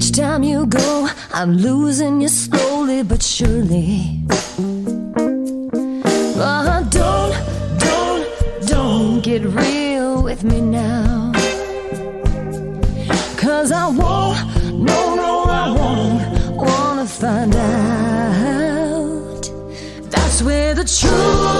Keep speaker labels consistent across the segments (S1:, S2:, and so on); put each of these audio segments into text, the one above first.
S1: time you go, I'm losing you slowly but surely. But don't, don't, don't get real with me now. Cause I won't, no, no, I won't wanna find out. That's where the truth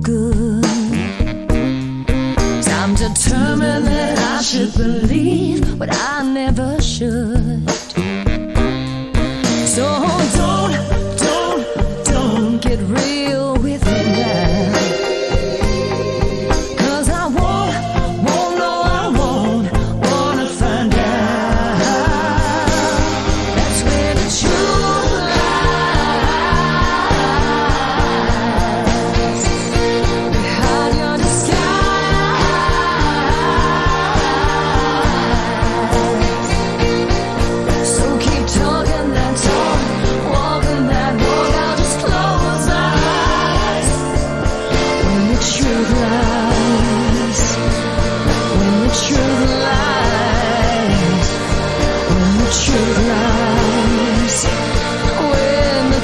S1: good. I'm determined that I should believe what I never should. So don't, don't, don't get real